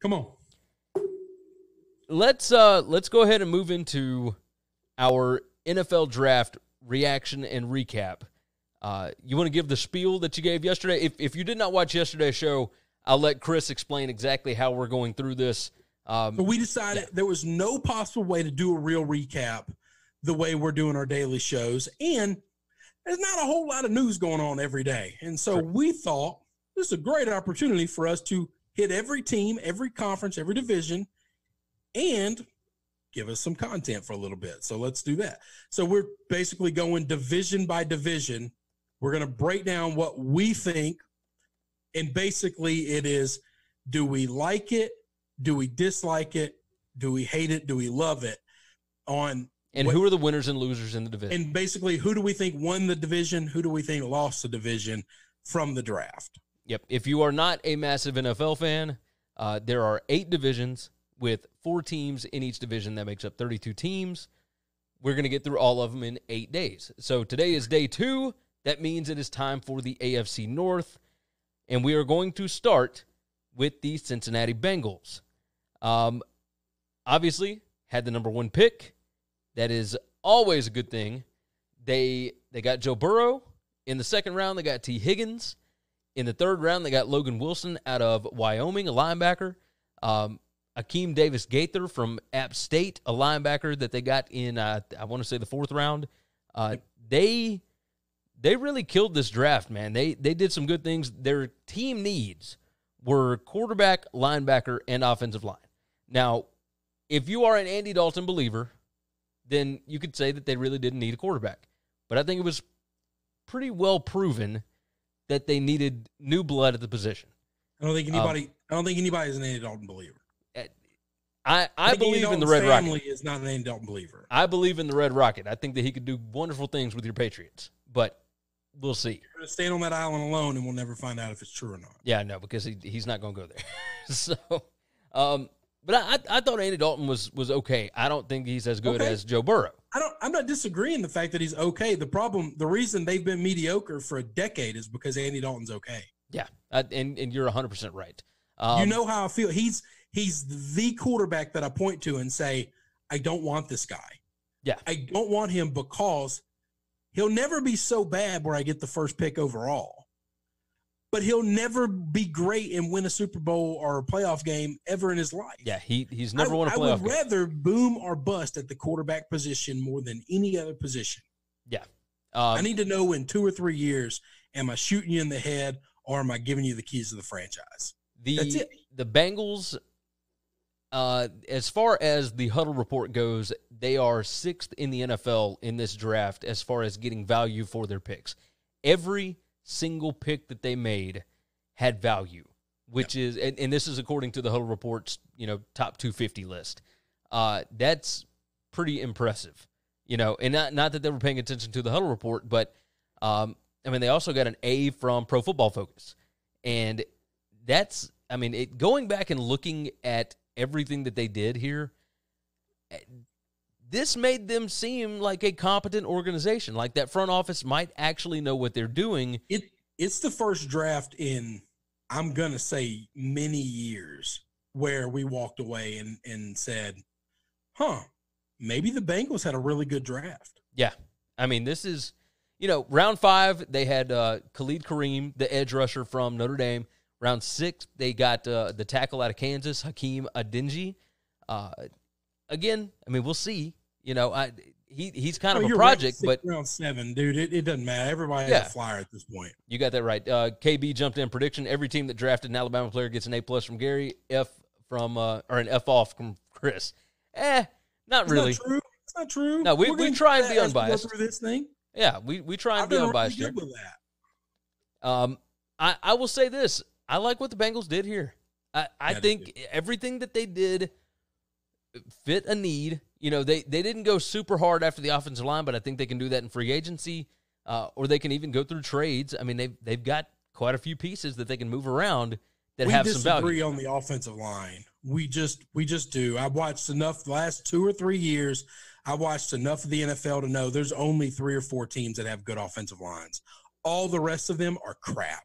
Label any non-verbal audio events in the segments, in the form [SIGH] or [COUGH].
Come on. Let's uh let's go ahead and move into our NFL draft reaction and recap. Uh, you want to give the spiel that you gave yesterday? If if you did not watch yesterday's show, I'll let Chris explain exactly how we're going through this. Um, we decided yeah. there was no possible way to do a real recap the way we're doing our daily shows, and there's not a whole lot of news going on every day, and so True. we thought this is a great opportunity for us to hit every team, every conference, every division, and give us some content for a little bit. So let's do that. So we're basically going division by division. We're going to break down what we think. And basically, it is do we like it? Do we dislike it? Do we hate it? Do we love it? On and what, who are the winners and losers in the division? And basically, who do we think won the division? Who do we think lost the division from the draft? Yep. If you are not a massive NFL fan, uh, there are eight divisions with four teams in each division. That makes up 32 teams. We're going to get through all of them in eight days. So today is day two. That means it is time for the AFC North. And we are going to start with the Cincinnati Bengals. Um, obviously, had the number one pick. That is always a good thing. They they got Joe Burrow in the second round. They got Tee Higgins in the third round. They got Logan Wilson out of Wyoming, a linebacker. Um, Akeem Davis Gaither from App State, a linebacker that they got in, uh, I want to say the fourth round. Uh, they they really killed this draft, man. They they did some good things. Their team needs were quarterback, linebacker, and offensive line. Now, if you are an Andy Dalton believer, then you could say that they really didn't need a quarterback. But I think it was pretty well proven that they needed new blood at the position. I don't think anybody. Um, I don't think anybody is an Andy Dalton believer. I, I, believe in the Red family Rocket. is not an Andy Dalton believer. I believe in the Red Rocket. I think that he could do wonderful things with your Patriots, but we'll see. You're going to stand on that island alone, and we'll never find out if it's true or not. Yeah, no, because he, he's not going to go there. [LAUGHS] so, um, but I, I thought Andy Dalton was was okay. I don't think he's as good okay. as Joe Burrow. I don't. I'm not disagreeing the fact that he's okay. The problem, the reason they've been mediocre for a decade is because Andy Dalton's okay. Yeah, I, and and you're 100 percent right. Um, you know how I feel. He's he's the quarterback that I point to and say, I don't want this guy. Yeah. I don't want him because he'll never be so bad where I get the first pick overall. But he'll never be great and win a Super Bowl or a playoff game ever in his life. Yeah, he he's never I, won a playoff. I would game. rather boom or bust at the quarterback position more than any other position. Yeah. Um, I need to know in two or three years, am I shooting you in the head or am I giving you the keys to the franchise? The That's it. the Bengals uh, as far as the huddle report goes, they are sixth in the NFL in this draft as far as getting value for their picks. Every single pick that they made had value, which is, and, and, this is according to the huddle report's, you know, top 250 list. Uh, that's pretty impressive, you know, and not, not that they were paying attention to the huddle report, but, um, I mean, they also got an A from Pro Football Focus. And that's, I mean, it, going back and looking at everything that they did here, this made them seem like a competent organization. Like that front office might actually know what they're doing. It it's the first draft in I'm gonna say many years where we walked away and and said, "Huh, maybe the Bengals had a really good draft." Yeah, I mean this is you know round five they had uh, Khalid Kareem, the edge rusher from Notre Dame. Round six, they got uh, the tackle out of Kansas, Hakeem Adeniji. Uh, again, I mean, we'll see. You know, I, he he's kind oh, of a project, but round seven, dude, it, it doesn't matter. Everybody yeah. has a flyer at this point. You got that right. Uh, KB jumped in prediction. Every team that drafted an Alabama player gets an A plus from Gary, F from uh, or an F off from Chris. Eh, not it's really. Not true. It's not true. No, we, we try and be unbiased through this thing. Yeah, we we try and I've be unbiased really here. Um, I I will say this: I like what the Bengals did here. I, I think everything that they did fit a need. You know, they, they didn't go super hard after the offensive line, but I think they can do that in free agency, uh, or they can even go through trades. I mean, they've they've got quite a few pieces that they can move around that we have some value. We disagree on the offensive line. We just we just do. I watched enough the last two or three years. I watched enough of the NFL to know there's only three or four teams that have good offensive lines. All the rest of them are crap.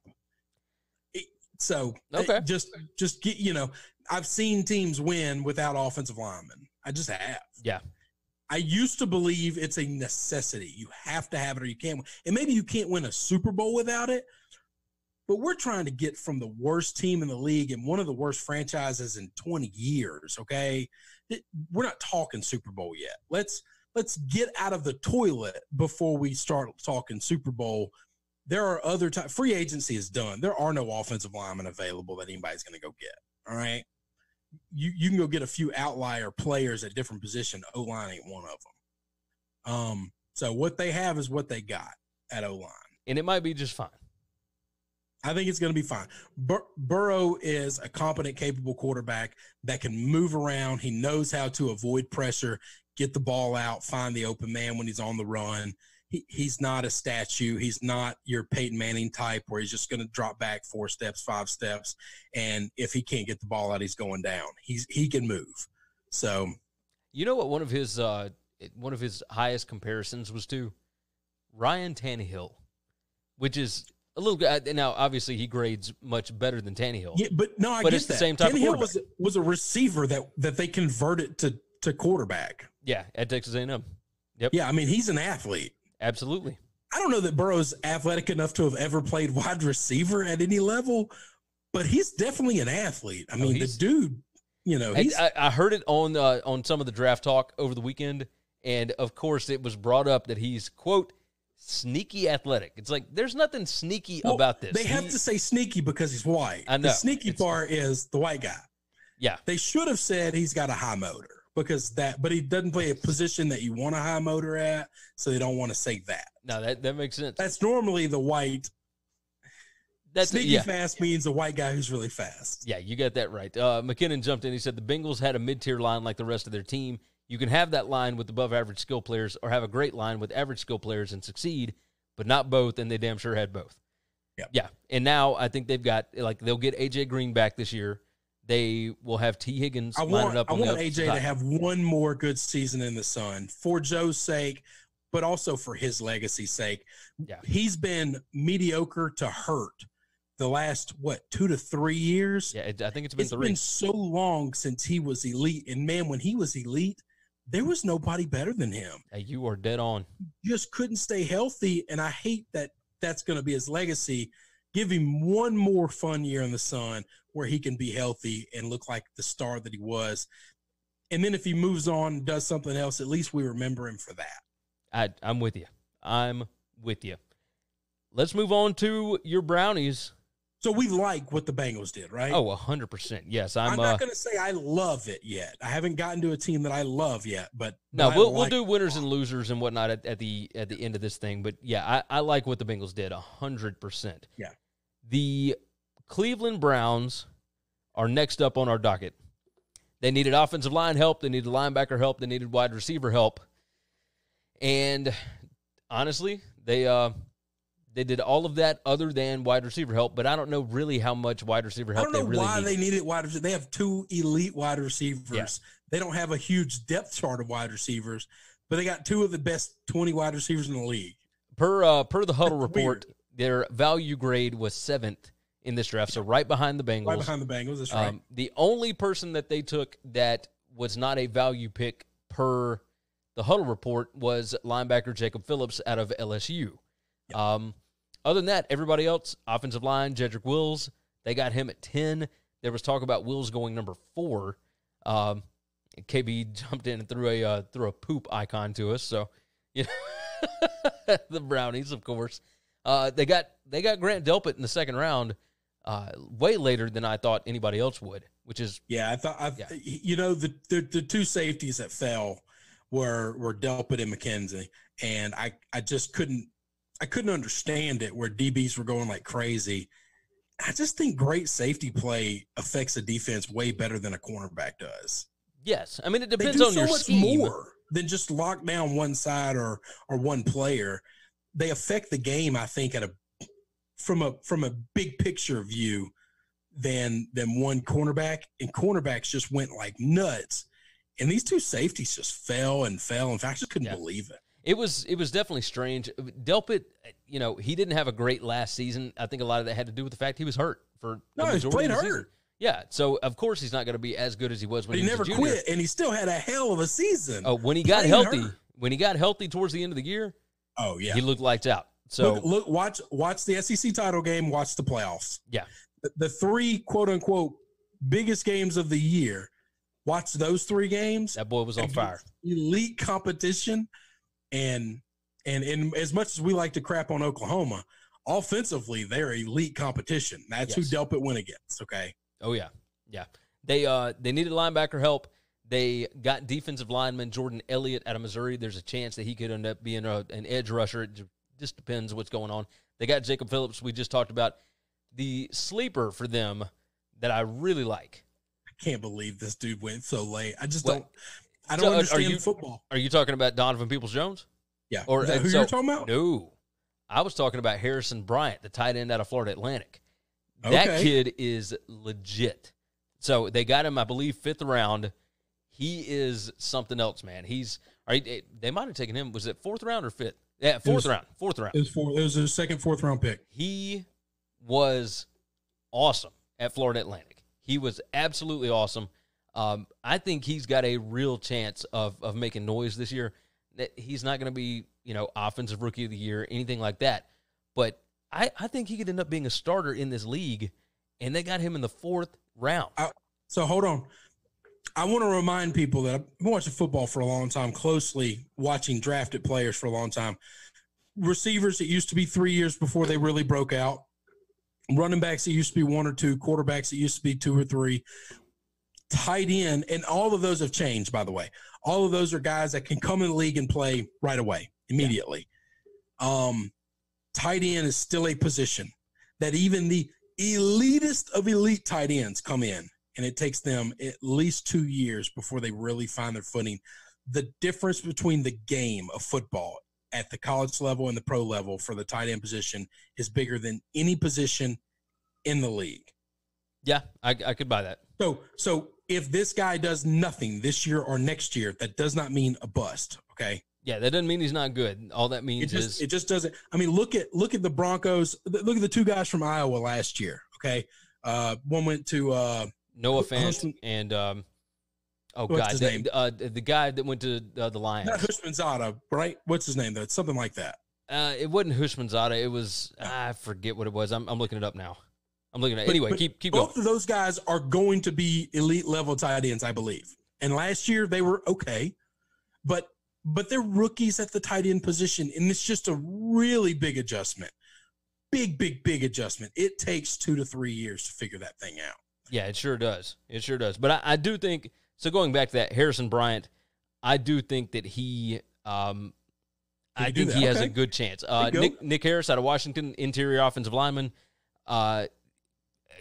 So okay, just just get you know I've seen teams win without offensive linemen. I just have. Yeah. I used to believe it's a necessity. You have to have it or you can't. Win. And maybe you can't win a Super Bowl without it. But we're trying to get from the worst team in the league and one of the worst franchises in 20 years. Okay. We're not talking Super Bowl yet. Let's let's get out of the toilet before we start talking Super Bowl. There are other time free agency is done. There are no offensive linemen available that anybody's going to go get. All right. You you can go get a few outlier players at different position. O line ain't one of them. Um. So what they have is what they got at O line, and it might be just fine. I think it's going to be fine. Bur- Burrow is a competent, capable quarterback that can move around. He knows how to avoid pressure, get the ball out, find the open man when he's on the run. He, he's not a statue. He's not your Peyton Manning type where he's just going to drop back four steps, five steps, and if he can't get the ball out, he's going down. He's he can move. So, you know what? One of his uh, one of his highest comparisons was to Ryan Tannehill, which is a little good. Now, obviously, he grades much better than Tannehill. Yeah, but no, I but get it's that. the same type Tannehill was was a receiver that that they converted to to quarterback. Yeah, at Texas A&M. Yep. Yeah, I mean he's an athlete. Absolutely. I don't know that Burrow's athletic enough to have ever played wide receiver at any level, but he's definitely an athlete. I mean, the dude, you know, I, I, heard it on uh, on some of the draft talk over the weekend, and of course, it was brought up that he's quote sneaky athletic. It's like there's nothing sneaky well, about this. They have he, to say sneaky because he's white. I know. The sneaky part is the white guy. Yeah. They should have said he's got a high motor because that, but he doesn't play a position that you want a high motor at, so they don't want to say that. No, that that makes sense. That's normally the white. That's sneaky yeah. fast means a white guy who's really fast. Yeah, you got that right. Uh, McKinnon jumped in. He said the Bengals had a mid-tier line like the rest of their team. You can have that line with above average skill players or have a great line with average skill players and succeed, but not both, and they damn sure had both. Yep. Yeah. And now I think they've got like they'll get AJ Green back this year. They will have Tee Higgins I want, up. I want AJ side. to have one more good season in the sun for Joe's sake, but also for his legacy's sake. Yeah. He's been mediocre to hurt the last what two to three years. Yeah, I think it's been it's three. been so long since he was elite, and man, when he was elite, there was nobody better than him. you are dead on. Just couldn't stay healthy, and I hate that that's going to be his legacy. Give him one more fun year in the sun where he can be healthy and look like the star that he was. And then if he moves on does something else, at least we remember him for that. I, I'm with you. I'm with you. Let's move on to your brownies. So we like what the Bengals did, right? Oh, 100%. Yes, I'm, I'm not uh, going to say I love it yet. I haven't gotten to a team that I love yet, but No, but we'll like we'll do winners and losers and whatnot at, at the at the end of this thing, but yeah, I, I like what the Bengals did 100%. Yeah. The Cleveland Browns are next up on our docket. They needed offensive line help, they needed linebacker help, they needed wide receiver help. And honestly, they uh they did all of that other than wide receiver help, but I don't know really how much wide receiver help I don't know they really why need. they needed wide receivers. They have two elite wide receivers. Yeah. They don't have a huge depth chart of wide receivers, but they got two of the best 20 wide receivers in the league. Per uh, per the huddle That's report, weird. their value grade was seventh in this draft, so right behind the Bengals. Right behind the Bengals. That's right. Um, the only person that they took that was not a value pick per the huddle report was linebacker Jacob Phillips out of LSU. Um, other than that, everybody else, offensive line, Jedrick Wills, they got him at 10. There was talk about Wills going number four. Um, KB jumped in and threw a uh, threw a poop icon to us. So, [LAUGHS] you know, [LAUGHS] the Brownies, of course. Uh, they got they got Grant Delpit in the second round, uh, way later than I thought anybody else would. Which is yeah, I thought I, Yeah. you know the, the the two safeties that fell were were Delpit and McKenzie, and I I just couldn't I couldn't understand it where DBs were going like crazy. I just think great safety play affects a defense way better than a cornerback does. yes. I mean, it depends on so your much scheme. more than just lock down one side or or one player. They affect the game, I think, at a from a from a big picture view than than one cornerback. And cornerbacks just went like nuts. And these two safeties just fell and fell. In fact, I just couldn't Yeah. believe it. It was it was definitely strange. Delpit, you know, he didn't have a great last season. I think a lot of that had to do with the fact he was hurt for No, he's majority played of the hurt. season. Yeah, so of course he's not going to be as good as he was when But he he, never quit, and he still had a hell of a season. Oh, when he got Playing healthy, hurt. when he got healthy towards the end of the year, Oh yeah. he looked lights out. So look, look, watch, watch the SEC title game. Watch the playoffs. Yeah. The, the three quote unquote biggest games of the year. Watch those three games. that boy was on fire. Elite competition, and and and as much as we like to crap on Oklahoma, offensively they're elite competition. That's Yes. who Delpit went against. Okay. Oh yeah, yeah. They uh they needed linebacker help. They got defensive lineman Jordan Elliott out of Missouri. There's a chance that he could end up being a, an edge rusher. Just depends what's going on. They got Jacob Phillips. We just talked about the sleeper for them that I really like. I can't believe this dude went so late. I just What? don't. I don't are understand you- football. Are you talking about Donovan Peoples Jones? Yeah. Or Is that who so- you're talking about? No, I was talking about Harrison Bryant, the tight end out of Florida Atlantic. That Okay. kid is legit. So they got him, I believe, fifth round. He is something else, man. He's all right. They might have taken him. Was it fourth round or fifth? Yeah, fourth was- round. Fourth round. It was four. It was a second, fourth round pick. He was awesome at Florida Atlantic. He was absolutely awesome. Um, I think he's got a real chance of of making noise this year. That he's not going to be, you know, offensive rookie of the year, anything like that. But I, I think he could end up being a starter in this league, and they got him in the fourth round. So hold on. I want to remind people that I've been watching football for a long time, closely watching drafted players for a long time. Receivers, it used to be three years before they really broke out. Running backs, it used to be one or two. Quarterbacks, it used to be two or three. Tight end, and all of those have changed, by the way. All of those are guys that can come in the league and play right away, immediately. Um, tight end is still a position that even the elitist of elite tight ends come in and it takes them at least two years before they really find their footing. The difference between the game of football at the college level and the pro level for the tight end position is bigger than any position in the league. Yeah, I, I could buy that. So, so if this guy does nothing this year or next year, that does not mean a bust. Okay, Yeah, that doesn't mean he's not good. All that it means just is it just doesn't. I mean, look at look at the Broncos. Look at the two guys from Iowa last year. Okay, uh, one went to uh, Noah Fant and um, oh What's god, his the, name? Uh, the guy that went to uh, the Lions. not Hushmanzada, right? What's his name though? It's something like that. Uh, it wasn't Hushmanzada. It was I forget what it was. I'm, I'm looking it up now. I'm looking at But- anyway. but keep keep going. Both of those guys are going to be elite level tight ends, I believe. And last year they were okay, but but they're rookies at the tight end position, and it's just a really big adjustment. Big, big, big adjustment. It takes two to three years to figure that thing out. Yeah, it sure does. It sure does. But I, I do think so. Going back to that Harrison Bryant, I do think that he. Um, I think he that. has a good chance. Uh, go. Nick Nick Harris out of Washington, interior offensive lineman. Uh,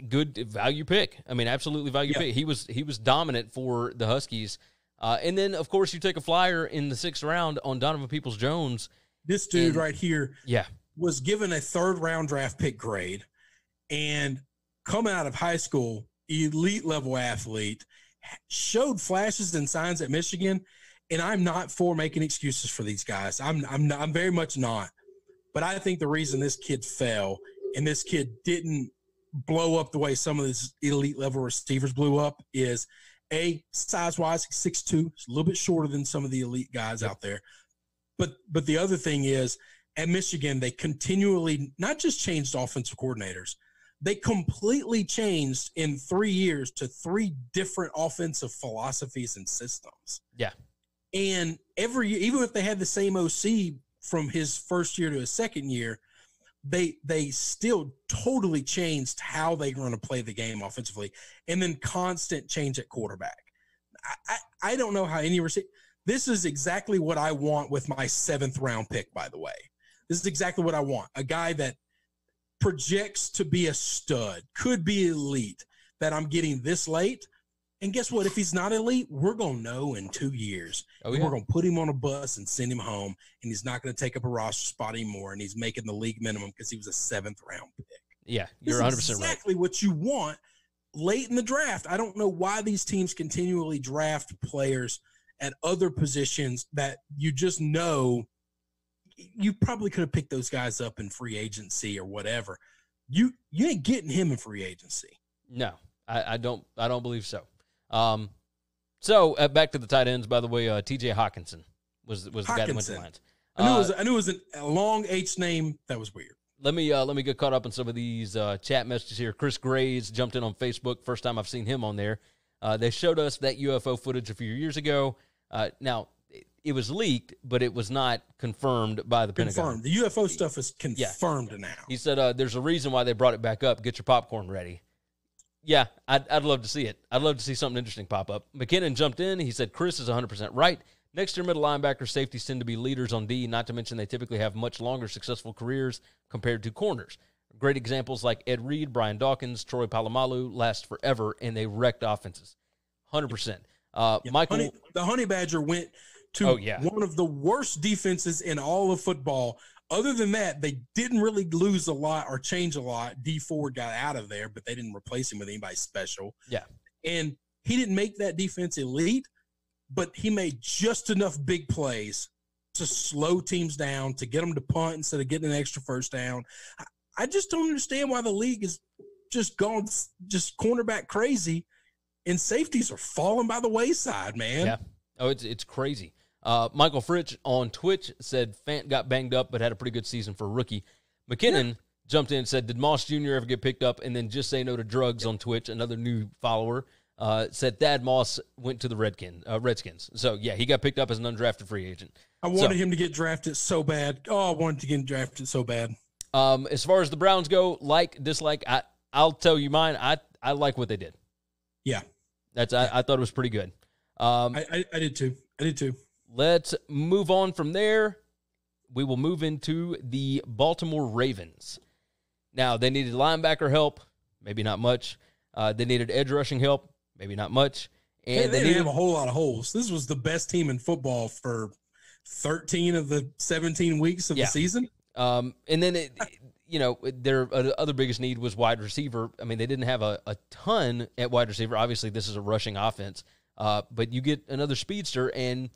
good value pick. I mean, absolutely value Yeah. pick. He was he was dominant for the Huskies. Uh, and then of course you take a flyer in the sixth round on Donovan Peoples Jones. This dude And- right here Yeah, was given a third round draft pick grade and coming out of high school, elite level athlete, showed flashes and signs at Michigan. And I'm not for making excuses for these guys. I'm I'm not, I'm very much not. But I think the reason this kid fell and this kid didn't blow up the way some of these elite level receivers blew up is a size wise six two, a little bit shorter than some of the elite guys out there. But but the other thing is at Michigan, they continually not just changed offensive coordinators, they completely changed in three years to three different offensive philosophies and systems. Yeah. And every year, even if they had the same OC from his first year to his second year, they they still totally changed how they were going to play the game offensively, and then constant change at quarterback. I I, I don't know how any receiver. This is exactly what I want with my seventh round pick. By the way, this is exactly what I want. A guy that projects to be a stud, could be elite, that I'm getting this late. And guess what? If he's not elite, we're going to know in two years. oh yeah, We're going to put him on a bus and send him home. And he's not going to take up a roster spot anymore. And he's making the league minimum because he was a seventh round pick. yeah. You're is 100 percent right. exactly what you want late in the draft. I don't know why these teams continually draft players at other positions that you just know you probably could have picked those guys up in free agency or whatever. You you ain't getting him in free agency. No, I, I don't. I don't believe so. Um, so uh, back to the tight ends. By the way, uh, T.J. Hockenson was was the guy that went to. Lions. I knew it Uh, was I knew it was an- a long H name that was weird. let me uh, let me get caught up on some of these uh, chat messages here. Chris Grays jumped in on Facebook. First time I've seen him on there. Uh, they showed us that UFO footage a few years ago. Uh, now it, was leaked, but it was not confirmed by the Pentagon. The UFO stuff is confirmed now. He said, uh, "There's a reason why they brought it back up. Get your popcorn ready." Yeah, I'd, I'd love to see it. I'd love to see something interesting pop up. McKinnon jumped in. He said, "Chris is 100 percent right. Next year, middle linebacker safeties tend to be leaders on D. Not to mention they typically have much longer successful careers compared to corners. Great examples like Ed Reed, Brian Dawkins, Troy Polamalu last forever, and they wrecked offenses. 100 percent. Uh, Yeah, Michael, Honey, the Honey Badger went to Oh, yeah. one of the worst defenses in all of football. Other than that, they didn't really lose a lot or change a lot. Dee Ford got out of there, but they didn't replace him with anybody special. Yeah. And he didn't make that defense elite, but he made just enough big plays to slow teams down, to get them to punt instead of getting an extra first down. I, I just don't understand why the league is just gone just cornerback crazy and safeties are falling by the wayside, man. Yeah. Oh, it's it's crazy. Uh, Michael Fritch on Twitch said Fant got banged up, but had a pretty good season for a rookie. McKinnon jumped in and said, "Did Moss Jr. ever get picked up?" And then just say no to drugs on Twitch. Another new follower uh, said Thad Moss went to the Redkin, uh, Redskins. So yeah, he got picked up as an undrafted free agent. I wanted So- him to get drafted so bad. Oh, I wanted to get drafted so bad. Um, as far as the Browns go, like dislike, I I'll tell you mine. I I like what they did. Yeah, That's I, I thought it was pretty good. Um, I, I, I did too. I did too. Let's move on from there. We will move into the Baltimore Ravens. Now, they needed linebacker help, maybe not much. Uh, they needed edge rushing help, maybe not much. And And they, they didn't needed, have a whole lot of holes. This was the best team in football for 13 of the 17 weeks of Yeah. the season. um, and then it, [LAUGHS] you know, their other biggest need was wide receiver. I mean, they didn't have a, a ton at wide receiver. Obviously, this is a rushing offense, uh, but you get another speedster, and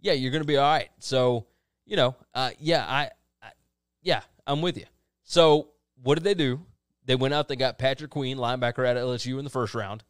yeah, you're going to be all right. So, you know, uh, yeah, I, I, yeah, I'm with you. So, what did they do? They went out. They got Patrick Queen, linebacker out of LSU, in the first round.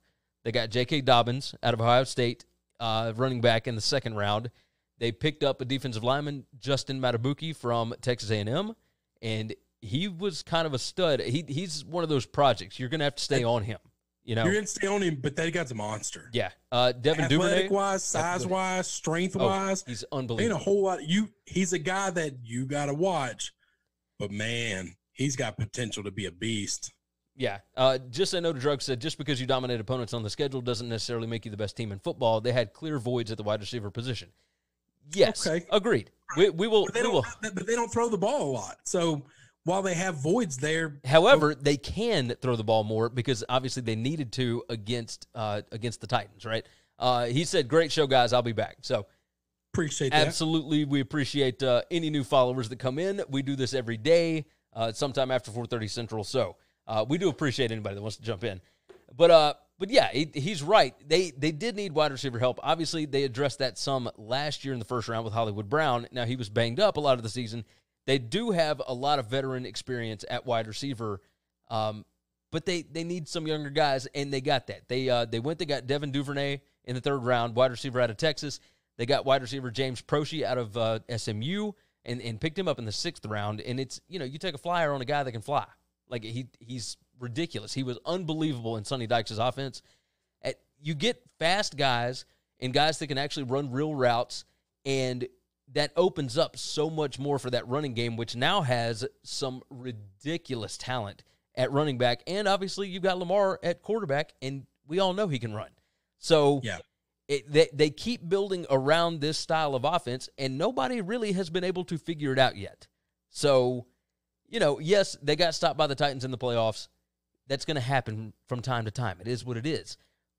They got J.K. Dobbins out of Ohio State, uh, running back in the second round. They picked up a defensive lineman, Justin Madubuike from Texas A&M, and he was kind of a stud. He he's one of those projects you're going to have to stay on him. You know, You're to stay on him, but that guy's a monster. yeah. Uh, Devin Duvernay, Athletic wise, size wise, strength oh, wise, he's unbelievable. ain't a whole lot. You, he's a guy that you got to watch, but man, he's got potential to be a beast. Yeah. Uh, just say no to drug said just because you dominate opponents on the schedule doesn't necessarily make you the best team in football. They had clear voids at the wide receiver position. Yes. Okay. Agreed. We, we will. But they We will. but they don't throw the ball a lot. So while they have voids there, However, they can throw the ball more because obviously they needed to against uh, against the Titans, right? Uh, he said, "Great show, guys. I'll be back." So appreciate that. absolutely, we appreciate uh, any new followers that come in. We do this every day, uh, sometime after four thirty Central. So uh, we do appreciate anybody that wants to jump in. But uh, but yeah, he, he's right. They they did need wide receiver help. Obviously, they addressed that some last year in the first round with Hollywood Brown. Now he was banged up a lot of the season. They do have a lot of veteran experience at wide receiver, um, but they they need some younger guys, and they got that. They uh, they went. They got Devin Duvernay in the third round, wide receiver out of Texas. They got wide receiver James Proche out of uh, SMU, and and picked him up in the sixth round. And it's you know you take a flyer on a guy that can fly. Like he he's ridiculous. He was unbelievable in Sonny Dykes' offense. At, you get fast guys and guys that can actually run real routes, and that opens up so much more for that running game, which now has some ridiculous talent at running back. And obviously, you've got Lamar at quarterback, and we all know he can run. So Yeah. it, they, they keep building around this style of offense, and nobody really has been able to figure it out yet. So, you know, yes, they got stopped by the Titans in the playoffs. That's going to happen from time to time. It is what it is.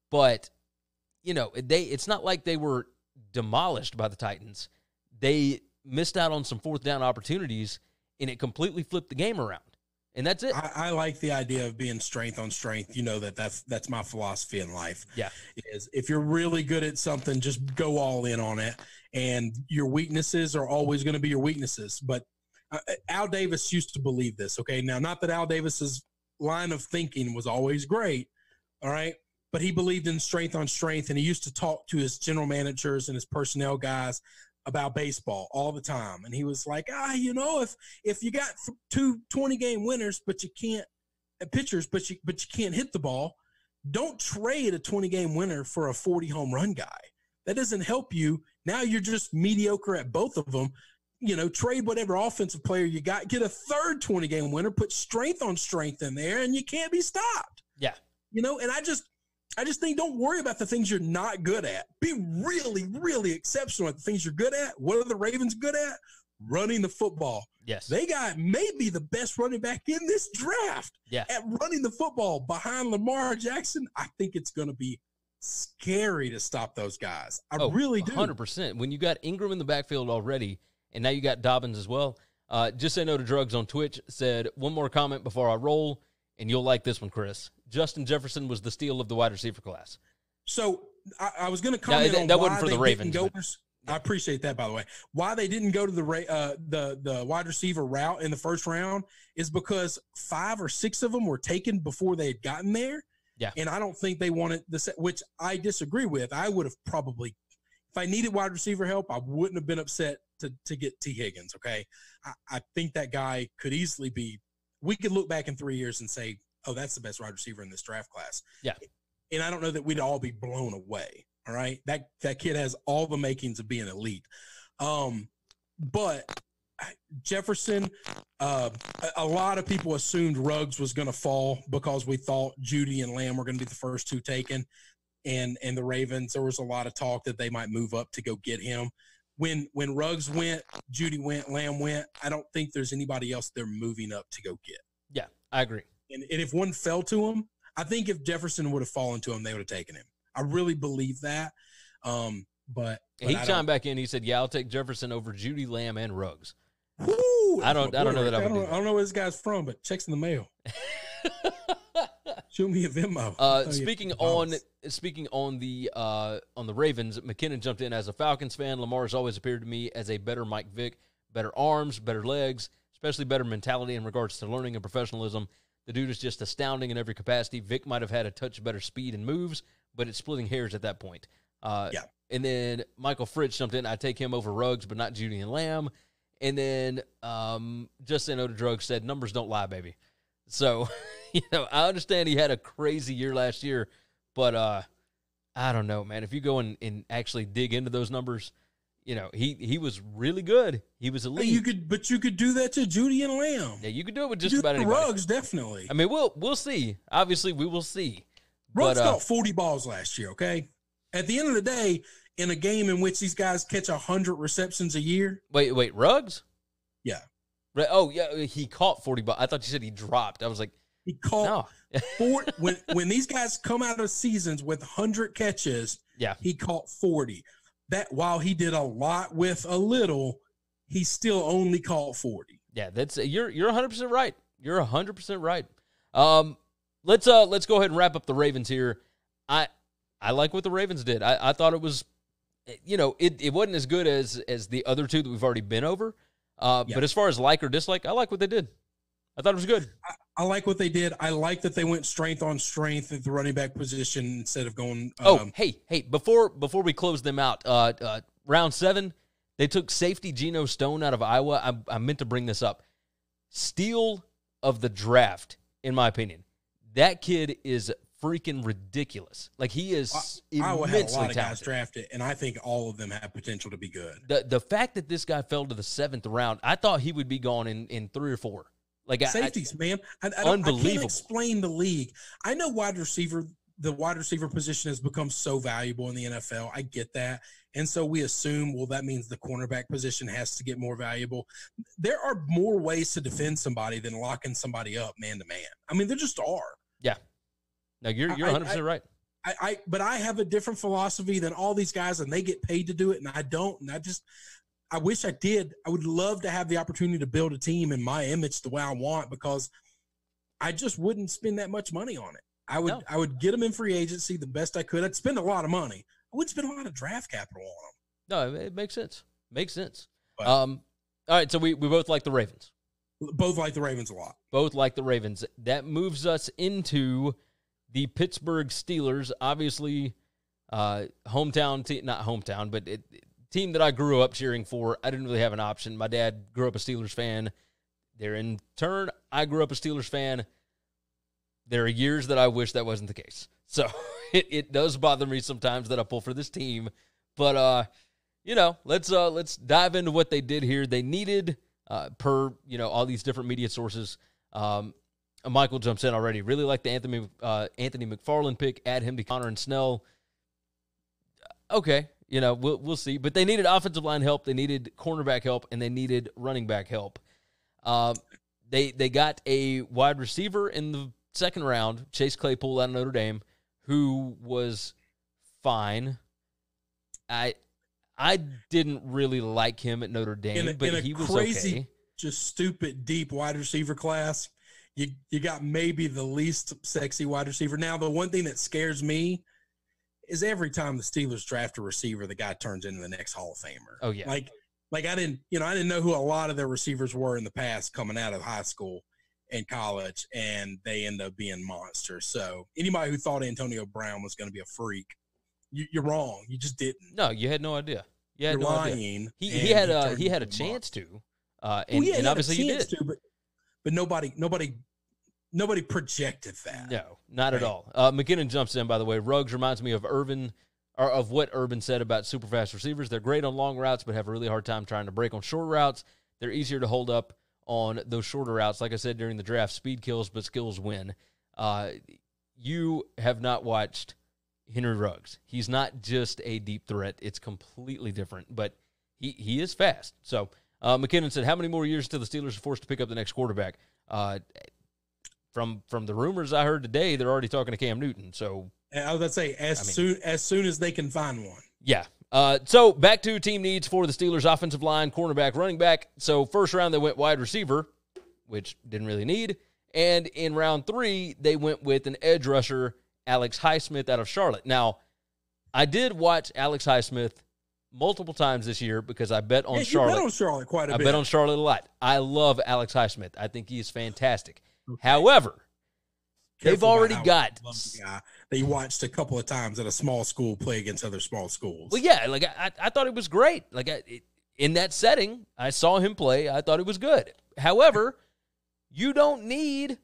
But, you know, they it's not like they were demolished by the Titans. They missed out on some fourth down opportunities, and it completely flipped the game around. And that's it. I, I like the idea of being strength on strength. You know that that's that's my philosophy in life. Yeah. is if you're really good at something, just go all in on it, and your weaknesses are always going to be your weaknesses. But uh, Al Davis used to believe this. Okay, now not that Al Davis's line of thinking was always great. All right, but he believed in strength on strength, and he used to talk to his general managers and his personnel guys about baseball all the time. And he was like, ah, you know, if if you got two 20 game winners, but you can't uh, pitchers, but you but you can't hit the ball, don't trade a 20 game winner for a 40 home run guy. That doesn't help you. Now you're just mediocre at both of them. You know, trade whatever offensive player you got, get a third 20 game winner, put strength on strength in there, and you can't be stopped. Yeah. You know, and I just I just think don't worry about the things you're not good at. Be really, really exceptional at the things you're good at. What are the Ravens good at? Running the football. Yes. They got maybe the best running back in this draft yeah. at running the football behind Lamar Jackson. I think it's going to be scary to stop those guys. I oh, really do. 100%. When you got Ingram in the backfield already, and now you got Dobbins as well. Uh, just say no to drugs on Twitch said, one more comment before I roll, and you'll like this one, Chris. Justin Jefferson was the steal of the wide receiver class. So I, I was going to comment that, on that why wasn't for they the Ravens. Didn't go, but, I appreciate that, by the way. Why they didn't go to the uh, the the wide receiver route in the first round is because five or six of them were taken before they had gotten there. Yeah, and I don't think they wanted this, which I disagree with. I would have probably, if I needed wide receiver help, I wouldn't have been upset to to get Tee Higgins. Okay, I, I think that guy could easily be. We could look back in three years and say, "Oh, that's the best wide receiver in this draft class." Yeah, and I don't know that we'd all be blown away. All right, that that kid has all the makings of being elite. Um, but Jefferson, uh, a, lot of people assumed Ruggs was going to fall because we thought Jeudy and Lamb were going to be the first two taken, and and the Ravens. There was a lot of talk that they might move up to go get him. When when Ruggs went, Jeudy went, Lamb went. I don't think there's anybody else they're moving up to go get. Yeah, I agree. And, and if one fell to him, I think if Jefferson would have fallen to him, they would have taken him. I really believe that. Um, but, but he chimed back in. He said, "Yeah, I'll take Jefferson over Jeudy Lamb and Ruggs." Woo, I don't. I don't know that I, don't, do I don't know where this guy's from, but checks in the mail. [LAUGHS] Show me a Venmo. Uh, speaking on speaking on the uh, on the Ravens, McKinnon jumped in as a Falcons fan. Lamar has always appeared to me as a better Mike Vick, better arms, better legs, especially better mentality in regards to learning and professionalism. The dude is just astounding in every capacity. Vick might have had a touch better speed and moves, but it's splitting hairs at that point. Uh, yeah. And then Michael Fritz jumped in. I take him over Ruggs, but not Jeudy and Lamb. And then um, just say drugs said numbers don't lie, baby. So, [LAUGHS] [LAUGHS] you know, I understand he had a crazy year last year, but uh, I don't know, man. If you go and, and actually dig into those numbers, you know, he he was really good. He was elite. You could, but you could do that to Jeudy and Lamb. Yeah, you could do it with just about anybody. Ruggs, definitely. I mean, we'll we'll see. Obviously, we will see. Ruggs but, uh, caught forty balls last year. Okay, at the end of the day, in a game in which these guys catch hundred receptions a year. Wait, wait, Ruggs. Yeah. Oh, yeah. He caught forty balls. I thought you said he dropped. I was like, he caught no. four [LAUGHS] when when these guys come out of seasons with hundred catches. Yeah, he caught forty that while he did a lot with a little, he still only caught 40. Yeah, that's you're you're 100% right. You're 100% right. Um let's uh let's go ahead and wrap up the Ravens here. I I like what the Ravens did. I, I thought it was you know, it, it wasn't as good as as the other two that we've already been over. Uh, yeah. but as far as like or dislike, I like what they did. I thought it was good. I, I, like what they did. I like that they went strength on strength at the running back position instead of going. Oh, um, oh, hey, hey! Before before we close them out, uh, uh, round seven, they took safety Geno Stone out of Iowa. I, I meant to bring this up. Steal of the draft, in my opinion. That kid is freaking ridiculous. Like he is I, Iowa had a lot of guys drafted, and I think all of them have potential to be good. The the fact that this guy fell to the seventh round, I thought he would be gone in in three or four. Like safeties, I, man. I, I, unbelievable. I can't explain the league. I know wide receiver, the wide receiver position has become so valuable in the NFL. I get that, and so we assume, well, that means the cornerback position has to get more valuable. There are more ways to defend somebody than locking somebody up man to man. I mean, there just are. Yeah. No, you're you're 100 percent right. I, I, but I have a different philosophy than all these guys, and they get paid to do it, and I don't. And I just, I wish I did. I would love to have the opportunity to build a team in my image the way I want because I just wouldn't spend that much money on it. I would no. I would get them in free agency the best I could. I'd spend a lot of money. I wouldn't spend a lot of draft capital on them. No, it makes sense. Makes sense. But, um, all right, so we, we both like the Ravens. Both like the Ravens a lot. Both like the Ravens. That moves us into the Pittsburgh Steelers, obviously, uh, hometown team, not hometown, but it, team that I grew up cheering for. I didn't really have an option. My dad grew up a Steelers fan. There, in turn, I grew up a Steelers fan. There are years that I wish that wasn't the case. So [LAUGHS] it, it does bother me sometimes that I pull for this team. But uh, you know, let's uh let's dive into what they did here. They needed uh per, you know, all these different media sources. Um Michael jumps in already. Really like the Anthony uh, Anthony McFarland pick. Add him to Conner and Snell. Okay, you know we'll we'll see. But they needed offensive line help. They needed cornerback help, and they needed running back help. Um, they they got a wide receiver in the second round, Chase Claypool out of Notre Dame, who was fine. I I didn't really like him at Notre Dame, a, but he was crazy, okay. Just stupid deep wide receiver class. You you got maybe the least sexy wide receiver. Now the one thing that scares me is every time the Steelers draft a receiver, the guy turns into the next Hall of Famer. Oh yeah, like like I didn't you know I didn't know who a lot of their receivers were in the past coming out of high school and college, and they end up being monsters. So anybody who thought Antonio Brown was going to be a freak, you, are wrong. You just didn't. No, you had no idea. You had You're no lying. idea. He he had he a he had a chance monster. to, uh, Well, and, yeah, he and had a obviously you did. to, but but nobody nobody nobody projected that. No, not at all. Uh, McKinnon jumps in, by the way. Ruggs reminds me of Urban, or of what Urban said about super fast receivers. They're great on long routes, but have a really hard time trying to break on short routes. They're easier to hold up on those shorter routes. Like I said during the draft, speed kills, but skills win. Uh, you have not watched Henry Ruggs. He's not just a deep threat. It's completely different, but he, he is fast. So uh, McKinnon said, how many more years till the Steelers are forced to pick up the next quarterback? Uh, from from the rumors I heard today, they're already talking to Cam Newton. So I was about to say as I mean- soon as soon as they can find one. yeah. Uh, so back to team needs for the Steelers: offensive line, cornerback, running back. So first round they went wide receiver, which didn't really need, and in round three they went with an edge rusher, Alex Highsmith out of Charlotte. Now, I did watch Alex Highsmith multiple times this year because I bet on Yeah, you Charlotte. bet on Charlotte quite a I bit. I bet on Charlotte a lot. I love Alex Highsmith. I think he is fantastic. However, they've already got you love the guy that you watched a couple of times at a small school play against other small schools. Well, yeah, like I, I thought it was great. Like I, it, in that setting, I saw him play. I thought it was good. However, you don't need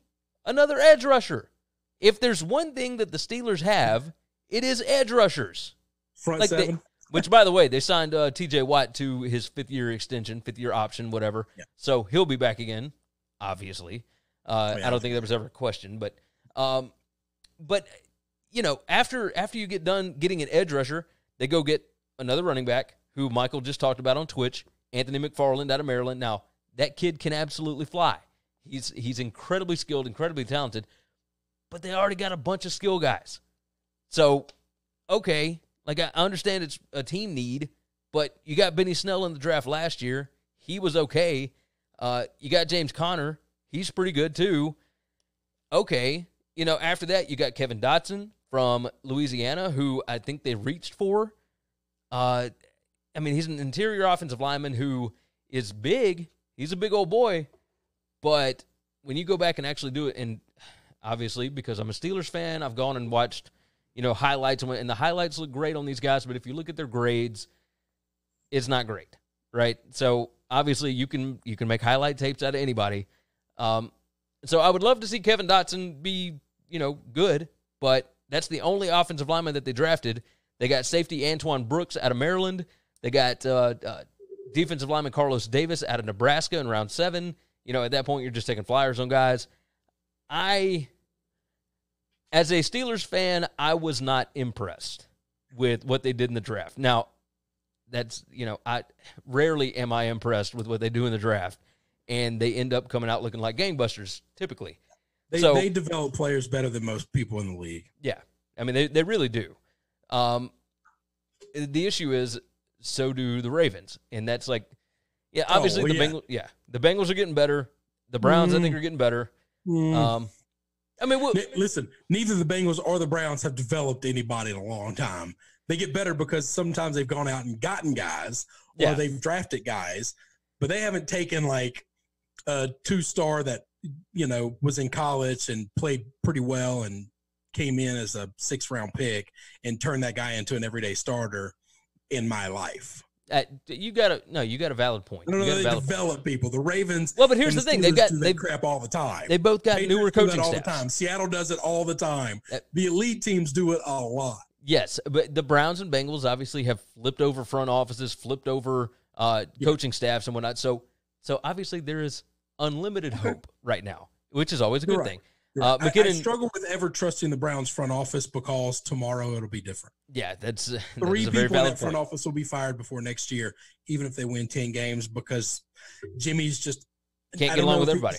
another edge rusher. If there's one thing that the Steelers have, it is edge rushers. Front Like they, seven. [LAUGHS] which, by the way, they signed uh, T.J. Watt to his fifth year extension, fifth year option, whatever. Yeah. So he'll be back again. Obviously, uh, Oh, yeah. I don't think that was ever a question. But, um, but you know, after after you get done getting an edge rusher, they go get another running back who Michael just talked about on Twitch, Anthony McFarland out of Maryland. Now that kid can absolutely fly. He's he's incredibly skilled, incredibly talented, but they already got a bunch of skill guys. So, okay, like I understand it's a team need, but you got Benny Snell in the draft last year. He was okay. Uh, you got James Conner. He's pretty good too. Okay, you know after that you got Kevin Dotson from Louisiana, who I think they reached for. Uh, I mean he's an interior offensive lineman who is big. He's a big old boy, but when you go back and actually do it, and obviously because I'm a Steelers fan, I've gone and watched you know highlights and and the highlights look great on these guys, but if you look at their grades, it's not great, right? So obviously you can you can make highlight tapes out of anybody. Um, so I would love to see Kevin Dotson be you know good, but that's the only offensive lineman that they drafted. They got safety Antoine Brooks out of Maryland. They got uh, uh, defensive lineman Carlos Davis out of Nebraska in round seven. You know, at that point, you're just taking flyers on guys. I, as a Steelers fan, I was not impressed with what they did in the draft. Now, that's you know, I rarely am I impressed with what they do in the draft, and they end up coming out looking like gangbusters typically. They, so- they develop players better than most people in the league. Yeah, I mean they they really do. Um, the issue is so do the Ravens, and that's like, yeah, obviously Oh, the yeah. Bengals. Yeah, the Bengals are getting better. The Browns, I Mm. think, are getting better. Mm. Um, I mean, we'll, Listen, neither the Bengals or the Browns have developed anybody in a long time. They get better because sometimes they've gone out and gotten guys or Yeah. they've drafted guys, but they haven't taken like a two star that, you know, was in college and played pretty well and came in as a six round pick and turned that guy into an everyday starter in my life. Uh, you got a no. You got a valid point. No, no, You got no they valid point. develop people. The Ravens. Well, but here's the thing: they've got they crap all the time. they both got Patriots newer coaching all staffs. the time. Seattle does it all the time. That- the elite teams do it a lot. Yes, but the Browns and Bengals obviously have flipped over front offices, flipped over uh, coaching staffs and whatnot. So, so obviously there is unlimited hope right now, which is always a good right. thing. Uh, right. I- I, McKinnon- struggle with ever trusting the Browns front office because tomorrow it'll be different. Yeah, that's [LAUGHS] that Three people very in valid that front point. office will be fired before next year, even if they win ten games, because Jimmy's just Can't I get along with everybody.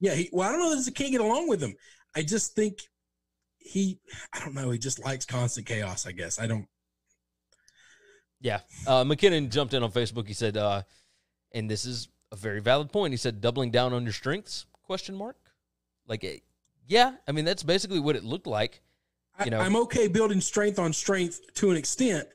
Yeah, he, well, I don't know that he can't get along with him. I just think he, I don't know, he just likes constant chaos. I guess I don't. Yeah, uh, McKinnon jumped in on Facebook. He said, uh, and this is a very valid point. He said, doubling down on your strengths? Question mark. Like, eh, yeah, I mean that's basically what it looked like. You know- I'm okay building strength on strength to an extent.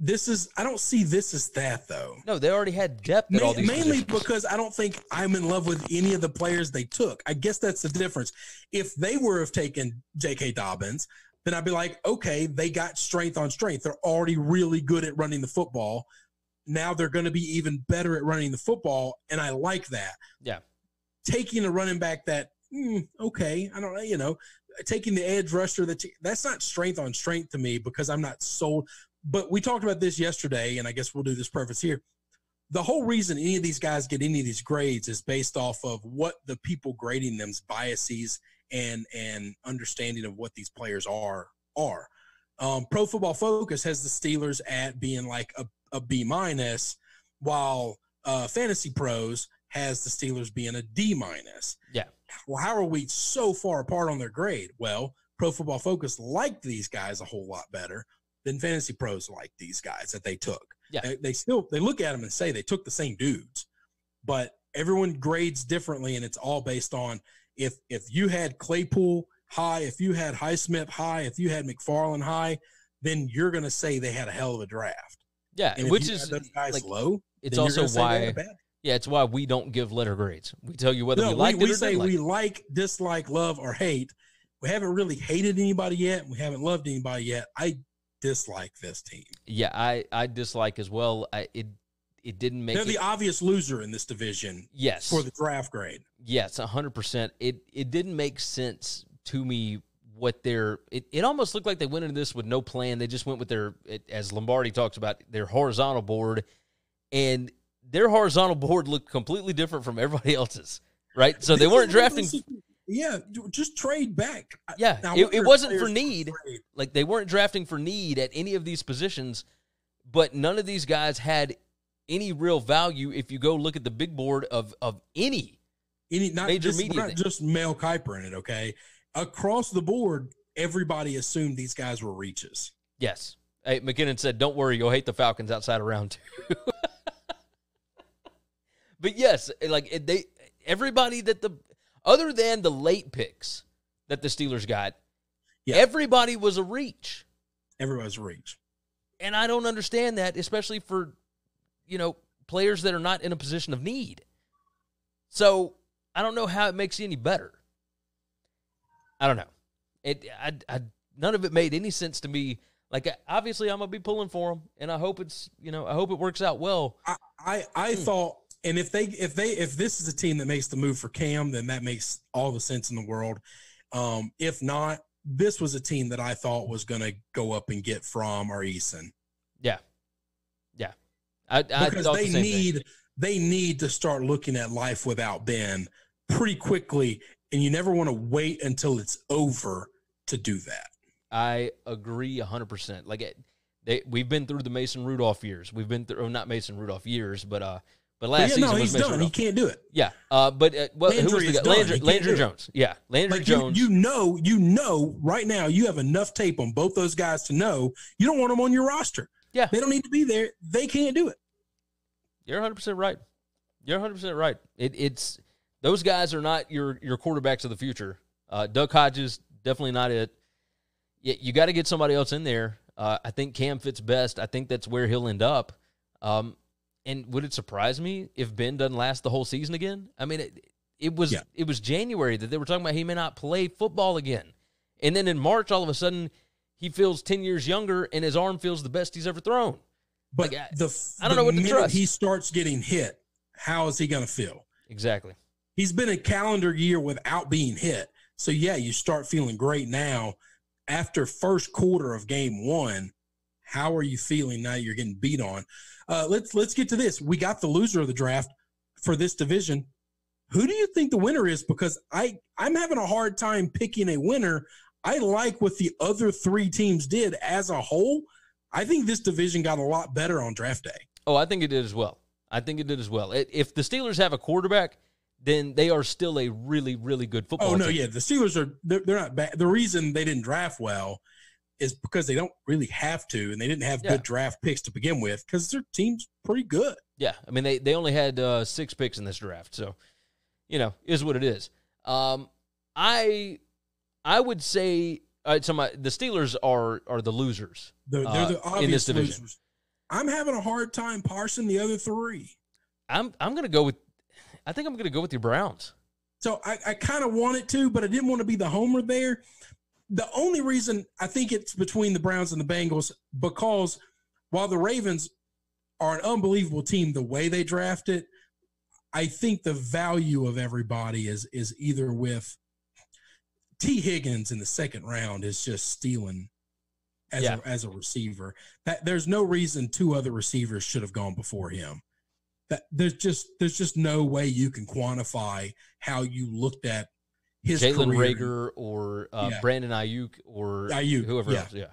This is I don't see this as that though. No, they already had depth at all Ma- mainly positions. because I don't think I'm in love with any of the players they took. I guess that's the difference. If they were have taken J.K. Dobbins, then I'd be like, okay, they got strength on strength. They're already really good at running the football. Now they're going to be even better at running the football, and I like that. Yeah. Taking a running back that mm, okay, I don't know, you know, taking the edge rusher that that's not strength on strength to me because I'm not sold. But we talked about this yesterday, and I guess we'll do this preface here. The whole reason any of these guys get any of these grades is based off of what the people grading them's biases and and understanding of what these players are are. Um, Pro Football Focus has the Steelers at being like a, a B minus, while uh, Fantasy Pros has the Steelers being a D minus. Yeah. Well, how are we so far apart on their grade? Well, Pro Football Focus liked these guys a whole lot better than Fantasy Pros liked these guys that they took. Yeah. They, they still they look at them and say they took the same dudes, but everyone grades differently, and it's all based on if if you had Claypool high, if you had Highsmith high, if you had McFarland high, then you're going to say they had a hell of a draft. Yeah, And which is those guys like, low. it's also why yeah, it's why we don't give letter grades. We tell you whether no, we like we, it or say like we it. like, dislike, love, or hate. We haven't really hated anybody yet. We haven't loved anybody yet. I dislike this team. Yeah, I I dislike as well. I it it didn't make They're it, the obvious loser in this division yes for the draft grade. yes hundred percent. It it didn't make sense to me what their it, it almost looked like they went into this with no plan. They just went with their it, as Lombardi talks about their horizontal board, and their horizontal board looked completely different from everybody [LAUGHS] else's. Right, so they weren't drafting. [LAUGHS] Yeah, just trade back. Yeah, Now, it, it wasn't for need. Like they weren't drafting for need at any of these positions, but none of these guys had any real value if you go look at the big board of of any. Any not Major just, media not thing. just Mel Kiper in it. Okay, across the board, everybody assumed these guys were reaches. Yes. Hey, McKinnon said, "Don't worry, you'll hate the Falcons outside of round two. [LAUGHS] but yes, like they, everybody that the other than the late picks that the Steelers got, Yeah. everybody was a reach, Everybody's a reach. and I don't understand that, especially for you know players that are not in a position of need. So I don't know how it makes you any better. I don't know. It, I, I, none of it made any sense to me. Like, obviously, I'm gonna be pulling for them, and I hope it's, you know, I hope it works out well. I I, I Hmm. thought, and if they if they if this is a team that makes the move for Cam, then that makes all the sense in the world. Um, if not, this was a team that I thought was going to go up and get Fromm or Eason Yeah, yeah. I, I because thought the they same need thing. they need to start looking at life without Ben pretty quickly, and you never want to wait until it's over to do that. I agree hundred percent. Like, it, they, we've been through the Mason Rudolph years. We've been through, oh, not Mason Rudolph years, but uh, but But last yeah, season no, was he's Mason done. He can't do it. Yeah, uh, but uh, well, who was Landry the guy? Landry, Landry. Jones. Yeah, Landry Like you, Jones. you know, you know, right now you have enough tape on both those guys to know you don't want them on your roster. Yeah. they don't need to be there. They can't do it. You're 100 percent right. You're 100 percent right. It, it's those guys are not your your quarterbacks of the future. Uh, Duck Hodges definitely not it. You, you got to get somebody else in there. Uh, I think Cam fits best. I think that's where he'll end up. Um, and would it surprise me if Ben doesn't last the whole season again? I mean, it, it was Yeah. it was January that they were talking about he may not play football again, And then in March, all of a sudden, he feels 10 years younger and his arm feels the best he's ever thrown. But Like, I- the I don't know what to trust. he starts getting hit, how is he going to feel? Exactly. He's been a calendar year without being hit. So yeah, you start feeling great now. After first quarter of game one, how are you feeling now? You're getting beat on. Uh, let's let's get to this. We got the loser of the draft for this division. Who do you think the winner is? Because I I'm having a hard time picking a winner. I like what the other three teams did as a whole. I think this division got a lot better on draft day. Oh, I think it did as well. I think it did as well. It, if the Steelers have a quarterback, then they are still a really, really good football Oh no, team. yeah, the Steelers are they're, they're not bad. The reason they didn't draft well is because they don't really have to, and they didn't have Yeah. good draft picks to begin with because their team's pretty good. Yeah, I mean they they only had uh, six picks in this draft, so you know is what it is. Um, I I would say uh, so my, the Steelers are are the losers. They're, Uh, they're the in obvious this division. losers. I'm having a hard time parsing the other three. I'm I'm gonna go with I think I'm gonna go with your Browns. So I, I kind of wanted to, but I didn't want to be the homer there. The only reason I think it's between the Browns and the Bengals because while the Ravens are an unbelievable team, the way they draft it, I think the value of everybody is is either with Tee Higgins in the second round is just stealing as Yeah. a, as a receiver. That there's no reason two other receivers should have gone before him. That there's just there's just no way you can quantify how you looked at his Jalen. Reagor or uh, Yeah. Brandon Aiyuk or Aiyuk, whoever yeah. else. Yeah.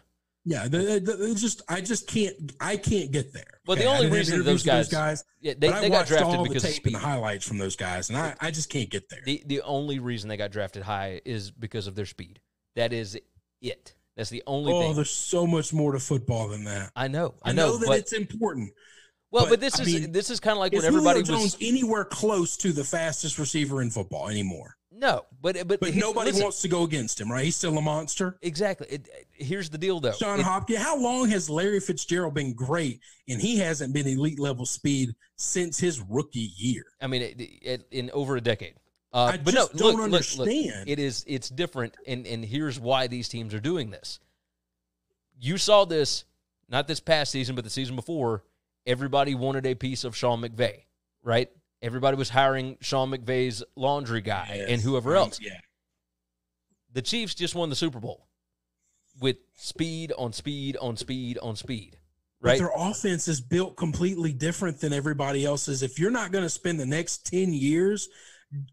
Yeah, the, the, the- it's just I just can't I can't get there. Well, the Okay, I only didn't have reason those guys- Yeah, they, they got drafted the because of tape and the highlights from those guys, and I, I just can't get there. The the only reason they got drafted high is because of their speed. That is it. That's the only oh, thing. there's so much more to football than that. I know. I, I know, that it's important. Well, but, but this I is mean, this is kind of like when everybody Julio was anywhere close to the fastest receiver in football anymore? no, but but, But nobody listen, wants to go against him, right? He's still a monster. exactly. It, here's the deal, though. Sean It- Hopkins. How long has Larry Fitzgerald been great, and he hasn't been elite level speed since his rookie year? I mean, it, it, in over a decade. Uh, I but just no, don't look, look, look, understand. it is it's different, and and here's why these teams are doing this. You saw this not this past season, but the season before. Everybody wanted a piece of Sean McVay, right? Everybody was hiring Sean McVay's laundry guy and whoever else. Yeah. The Chiefs just won the Super Bowl with speed on speed on speed on speed, But right? their offense is built completely different than everybody else's. If you're not going to spend the next 10 years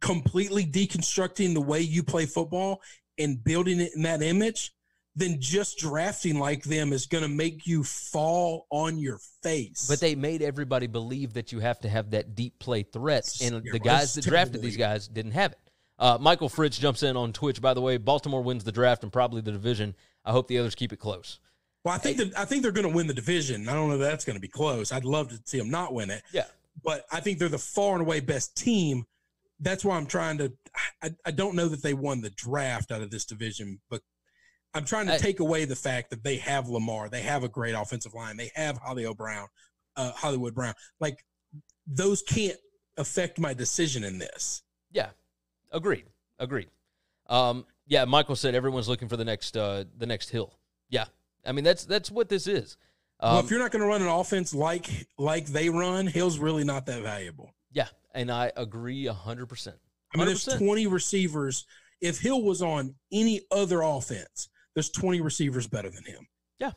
completely deconstructing the way you play football and building it in that image, then just drafting like them is going to make you fall on your face. But they made everybody believe that you have to have that deep play threat, and the guys that drafted these guys didn't have it. Uh, Michael Fritz jumps in on Twitch. By the way, Baltimore wins the draft and probably the division. I hope the others keep it close. well, I think that I think they're going to win the division. I don't know if that's going to be close. I'd love to see them not win it. Yeah. but I think they're the far and away best team. That's why I'm trying to. I, I don't know that they won the draft out of this division, but I'm trying to I- take away the fact that they have Lamar, they have a great offensive line, they have Hollywood Brown, uh, Hollywood Brown. Like those can't affect my decision in this. Yeah, agreed, agreed. Um, yeah, Michael said everyone's looking for the next uh, the next hill. Yeah, I mean that's that's what this is. Um, well, if you're not going to run an offense like like they run, Hill's really not that valuable. yeah, and I agree hundred percent. I mean, there's 20 receivers. If Hill was on any other offense, there's 20 receivers better than him. Yeah.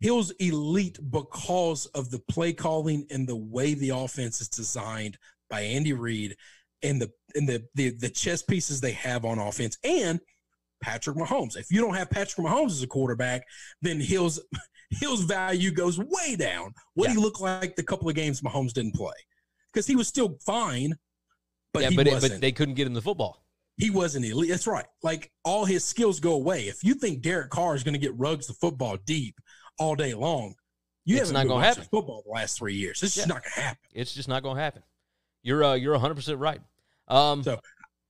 Hill's elite because of the play calling and the way the offense is designed by Andy Reid and the and the the, the chess pieces they have on offense and Patrick Mahomes. If you don't have Patrick Mahomes as a quarterback, then Hill's [LAUGHS] Hill's value goes way down. What Yeah. he looked like the couple of games Mahomes didn't play. Because he was still fine, but yeah, but it, but they couldn't get him the football. He wasn't elite. That's right. Like all his skills go away. If you think Derek Carr is going to get Ruggs the football deep all day long, you It's haven't not gonna happen. football the last three years. It's just not going to happen. It's just not going to happen. You're uh, you're hundred percent right. Um, So-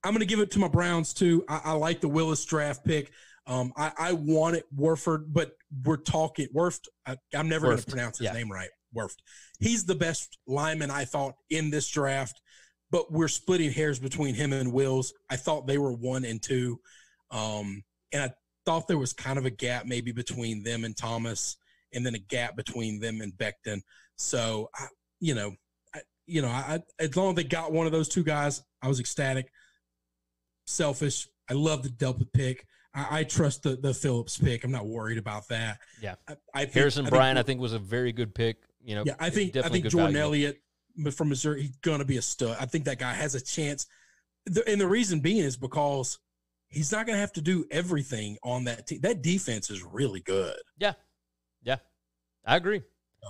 I'm going to give it to my Browns too. I, I like the Wills draft pick. Um, I, I wanted Werford, but we're talking Werft. I, I'm never going to pronounce his yeah. name right. Werft. He's the best lineman I thought in this draft, but we're splitting hairs between him and Wills. I thought they were one and two, um, and I thought there was kind of a gap maybe between them and Thomas, and then a gap between them and Becton. So, I, you know, I, you know, I, as long as they got one of those two guys, I was ecstatic. Selfish. I love the Delpit pick. I, I, trust the the Phillips pick. I'm not worried about that. Yeah, I, I think, Harrison Bryant, I think was a very good pick. You know, yeah, I think I think Jordan value. Elliott from Missouri, he's gonna be a stud. I think that guy has a chance. And the reason being is because he's not gonna have to do everything on that team. That defense is really good. Yeah, yeah, I agree.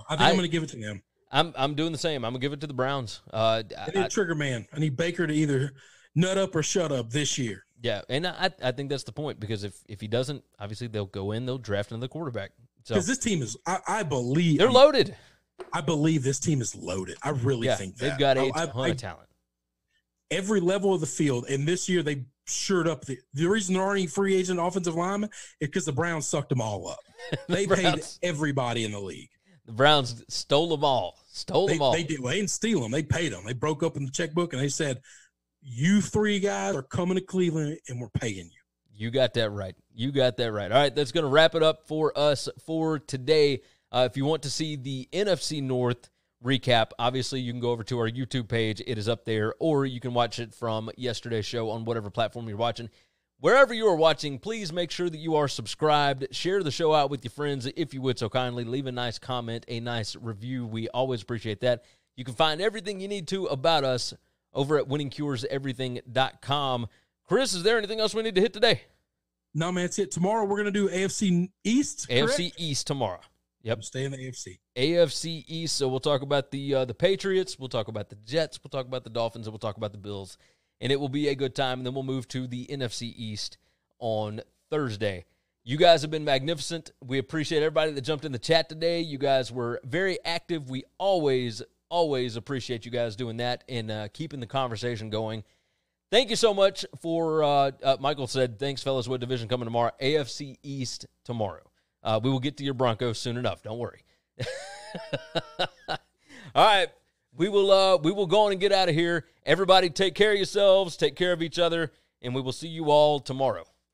I think I, am gonna give it to them. I'm I'm doing the same. I'm gonna give it to the Browns. Uh, I need I, trigger man. I need Baker to either nut up or shut up this year. Yeah, and I I think that's the point because if if he doesn't, obviously they'll go in, they'll draft another quarterback. Because so, this team is, I, I believe they're loaded. I believe this team is loaded. I really yeah, think that. they've got a I, ton I, of talent. Every level of the field, and this year they shored up the the reason there aren't any free agent offensive linemen is because the Browns sucked them all up. [LAUGHS] the they Browns, paid everybody in the league. The Browns stole them all. Stole they, them all. They did. Well, they didn't steal them. They paid them. They broke up in the checkbook and they said, "You three guys are coming to Cleveland, and we're paying you." You got that right. You got that right. All right, that's going to wrap it up for us for today. Uh, if you want to see the NFC North recap, obviously you can go over to our YouTube page. It is up there, or you can watch it from yesterday's show on whatever platform you're watching. Wherever you are watching, please make sure that you are subscribed. Share the show out with your friends if you would so kindly. Leave a nice comment, a nice review. We always appreciate that. You can find everything you need to about us over at winningcureseverything.com. Chris, is there anything else we need to hit today? No, man, that's it. Tomorrow we're going to do AFC East. Correct? AFC East tomorrow. Yep. Stay in the AFC. AFC East. So we'll talk about the uh, the Patriots. We'll talk about the Jets. We'll talk about the Dolphins, and we'll talk about the Bills. And it will be a good time. And then we'll move to the NFC East on Thursday. You guys have been magnificent. We appreciate everybody that jumped in the chat today. You guys were very active. We always, always appreciate you guys doing that and uh, keeping the conversation going. Thank you so much for, uh, uh, Michael said, thanks, fellas. What division coming tomorrow? AFC East tomorrow. Uh, we will get to your Broncos soon enough. Don't worry. [LAUGHS] All right, we will uh, we will go on and get out of here. Everybody, take care of yourselves, take care of each other, and we will see you all tomorrow.